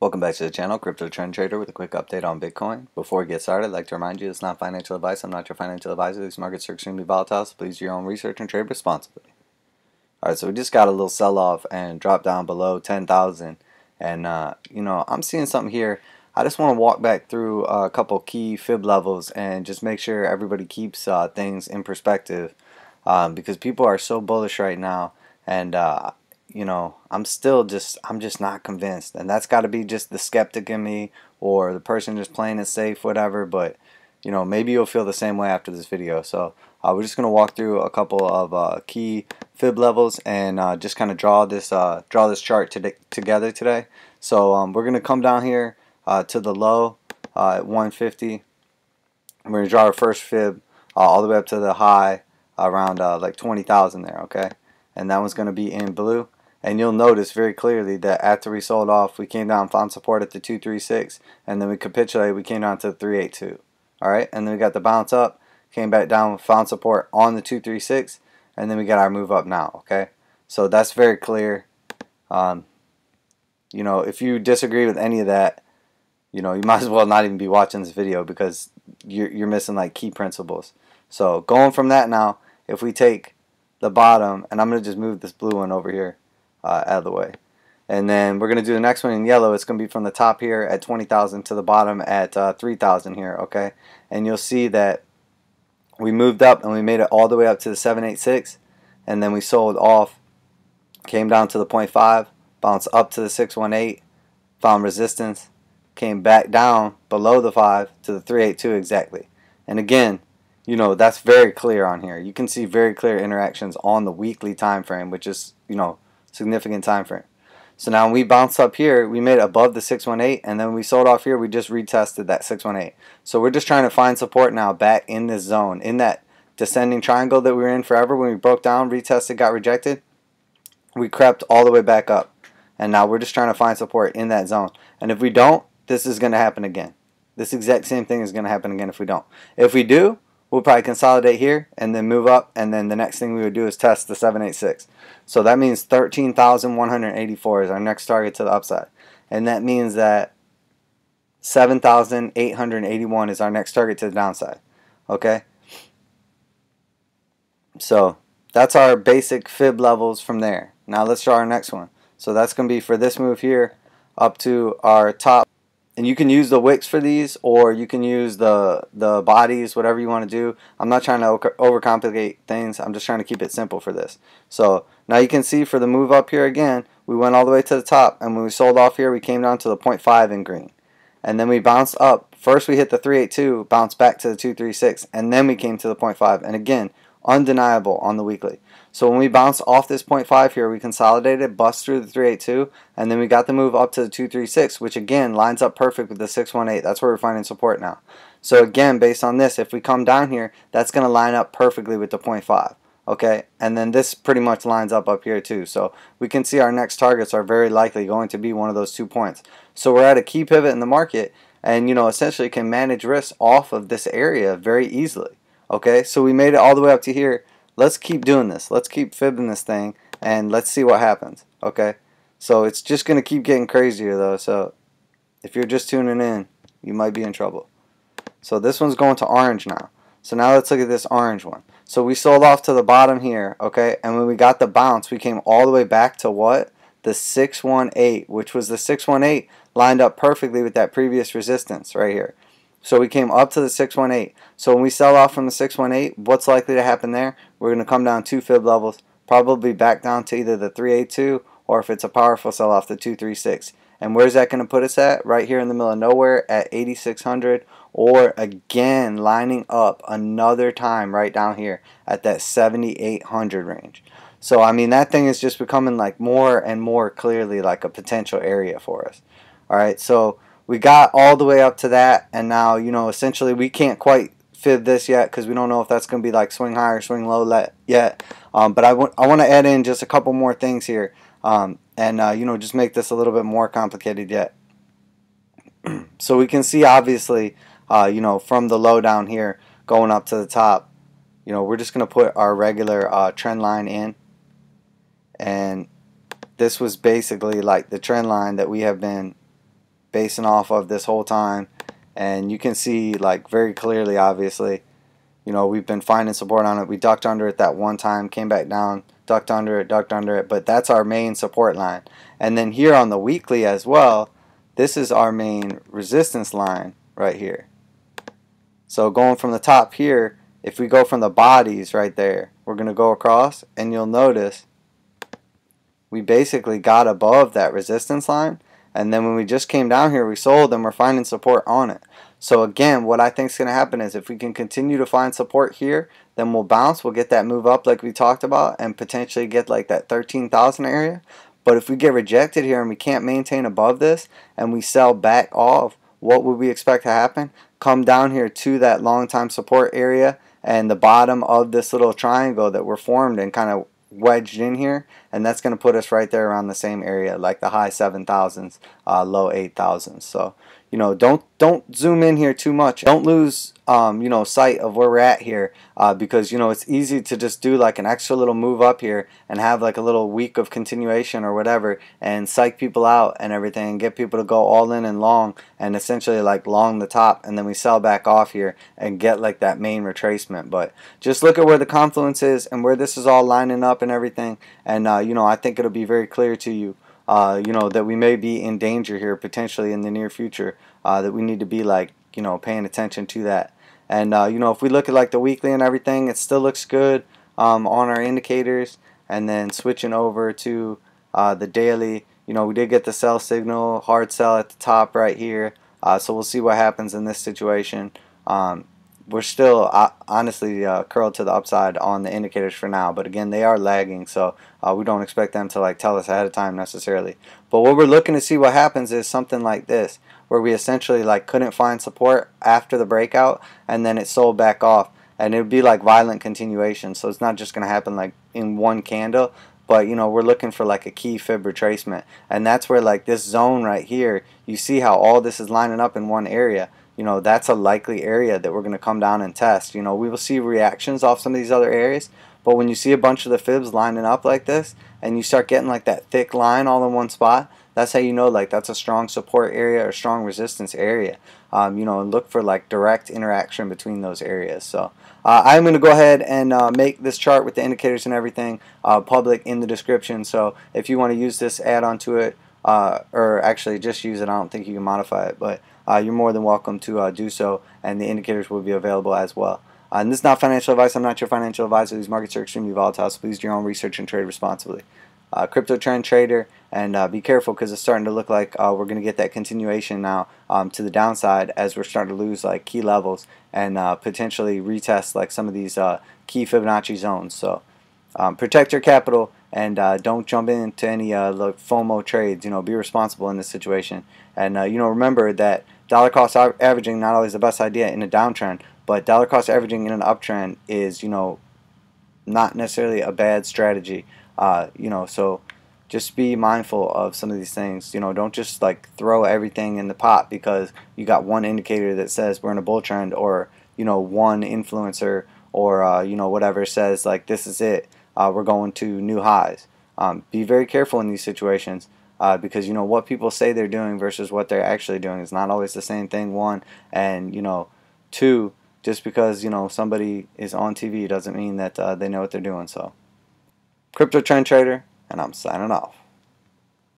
Welcome back to the channel, Crypto Trend Trader with a quick update on Bitcoin. Before we get started, I'd like to remind you it's not financial advice. I'm not your financial advisor. These markets are extremely volatile, so please do your own research and trade responsibly. Alright, so we just got a little sell-off and dropped down below 10,000. And, uh, you know, I'm seeing something here. I just want to walk back through a couple key fib levels and just make sure everybody keeps uh, things in perspective um, because people are so bullish right now. And, uh, you know, I'm still just, I'm just not convinced. And that's got to be just the skeptic in me or the person just playing it safe, whatever. But, you know, maybe you'll feel the same way after this video. So uh, we're just going to walk through a couple of uh, key fib levels and uh, just kind of draw this, uh, draw this chart to together today. So um, we're going to come down here uh, to the low uh, at 150. We're going to draw our first fib all the way up to the high around like 20,000 there, okay? And that one's going to be in blue. And you'll notice very clearly that after we sold off, we came down, found support at the 236, and then we capitulated, we came down to the 382. Alright, and then we got the bounce up, came back down, found support on the 236, and then we got our move up now, okay? So that's very clear. Um, you know, if you disagree with any of that, you know, you might as well not even be watching this video because you're, you're missing like key principles. So going from that now, if we take the bottom, and I'm going to just move this blue one over here, uh, out of the way. And then we're going to do the next one in yellow. It's going to be from the top here at 20,000 to the bottom at uh, 3,000 here, okay? And you'll see that we moved up and we made it all the way up to the 786 and then we sold off, came down to the 0.5, bounced up to the 618, found resistance, came back down below the 5 to the 382 exactly. And again, you know, that's very clear on here. You can see very clear interactions on the weekly time frame, which is, you know, significant time frame. So now when we bounced up here, we made above the 618, and then we sold off here, we just retested that 618. So we're just trying to find support now back in this zone, in that descending triangle that we were in forever when we broke down, retested, got rejected. We crept all the way back up. And now we're just trying to find support in that zone. And if we don't, this is going to happen again. This exact same thing is going to happen again if we don't. If we do, we'll probably consolidate here and then move up and then the next thing we would do is test the 786 so that means 13,184 is our next target to the upside. And that means that 7,881 is our next target to the downside okay? So that's our basic fib levels from there. Now let's draw our next one. So that's going to be for this move here up to our top and you can use the wicks for these or you can use the the bodies whatever you want to do. I'm not trying to overcomplicate things. I'm just trying to keep it simple for this. So now you can see for the move up here again we went all the way to the top and when we sold off here we came down to the 0.5 in green. And then we bounced up. First we hit the 382 bounced back to the 236 and then we came to the 0.5 and again undeniable on the weekly so when we bounce off this 0.5 here, we consolidated, bust through the 382, and then we got the move up to the 236, which again lines up perfect with the 618. That's where we're finding support now. So again, based on this, if we come down here, that's going to line up perfectly with the 0.5. Okay, and then this pretty much lines up up here too. So we can see our next targets are very likely going to be one of those two points. So we're at a key pivot in the market, and you know essentially can manage risk off of this area very easily. Okay, so we made it all the way up to here let's keep doing this. Let's keep fibbing this thing and let's see what happens. Okay? So it's just going to keep getting crazier though. So if you're just tuning in, you might be in trouble. So this one's going to orange now. So now let's look at this orange one. So we sold off to the bottom here, okay? And when we got the bounce, we came all the way back to what? The 618, which was the 618 lined up perfectly with that previous resistance right here. So we came up to the 618. So when we sell off from the 618, what's likely to happen there? We're going to come down two fib levels, probably back down to either the 382 or if it's a powerful sell off, the 236. And where's that going to put us at? Right here in the middle of nowhere at 8600 or again lining up another time right down here at that 7800 range. So I mean that thing is just becoming like more and more clearly like a potential area for us. All right, so we got all the way up to that and now you know essentially we can't quite fib this yet because we don't know if that's going to be like swing high or swing low yet. Um, but I, I want to add in just a couple more things here um, and uh, you know just make this a little bit more complicated yet. So we can see obviously uh, you know from the low down here going up to the top you know we're just going to put our regular uh, trend line in. And this was basically like the trend line that we have been basing off of this whole time. And you can see like very clearly obviously you know we've been finding support on it. We ducked under it that one time came back down ducked under it ducked under it. But that's our main support line. And then here on the weekly as well this is our main resistance line right here. So going from the top here if we go from the bodies right there we're going to go across. And you'll notice we basically got above that resistance line and then when we just came down here we sold and we're finding support on it. So again what I think is going to happen is if we can continue to find support here then we'll bounce we'll get that move up like we talked about and potentially get like that 13,000 area. But if we get rejected here and we can't maintain above this and we sell back off what would we expect to happen? Come down here to that long time support area and the bottom of this little triangle that we're formed and kind of wedged in here and that's going to put us right there around the same area like the high 7000s uh, low 8000s so you know don't don't zoom in here too much. Don't lose um, you know sight of where we're at here uh, because you know it's easy to just do like an extra little move up here and have like a little week of continuation or whatever and psych people out and everything and get people to go all in and long and essentially like long the top and then we sell back off here and get like that main retracement. But just look at where the confluence is and where this is all lining up and everything. And uh, you know I think it'll be very clear to you uh, you know that we may be in danger here potentially in the near future uh, that we need to be like you know paying attention to that. And uh, you know if we look at like the weekly and everything it still looks good um, on our indicators. And then switching over to uh, the daily you know we did get the sell signal hard sell at the top right here. Uh, so we'll see what happens in this situation. Um, we're still uh, honestly uh, curled to the upside on the indicators for now but again they are lagging so uh, we don't expect them to like tell us ahead of time necessarily. But what we're looking to see what happens is something like this where we essentially like couldn't find support after the breakout and then it sold back off and it would be like violent continuation so it's not just going to happen like in one candle but you know we're looking for like a key fib retracement and that's where like this zone right here you see how all this is lining up in one area you know that's a likely area that we're going to come down and test. You know we will see reactions off some of these other areas but when you see a bunch of the fibs lining up like this and you start getting like that thick line all in one spot that's how you know like that's a strong support area or strong resistance area. Um, you know and look for like direct interaction between those areas. So uh, I'm going to go ahead and uh, make this chart with the indicators and everything uh, public in the description. So if you want to use this add on to it uh, or actually just use it I don't think you can modify it but uh, you're more than welcome to uh, do so, and the indicators will be available as well. Uh, and this is not financial advice. I'm not your financial advisor. These markets are extremely volatile, so please do your own research and trade responsibly. Uh, crypto trend trader, and uh, be careful because it's starting to look like uh, we're going to get that continuation now um, to the downside as we're starting to lose like key levels and potentially retest like some of these key Fibonacci zones. So um, protect your capital and uh, don't jump into any uh, like FOMO trades. You know, be responsible in this situation, and uh, you know, remember that dollar cost averaging not always the best idea in a downtrend, but dollar cost averaging in an uptrend is you know not necessarily a bad strategy. Uh, you know, so just be mindful of some of these things. You know, don't just like throw everything in the pot because you got one indicator that says we're in a bull trend, or you know, one influencer, or uh, you know, whatever says like this is it. Uh, we're going to new highs. Um, be very careful in these situations uh, because you know what people say they're doing versus what they're actually doing is not always the same thing. One and you know, two, just because you know somebody is on TV doesn't mean that uh, they know what they're doing. So, crypto trend trader, and I'm signing off.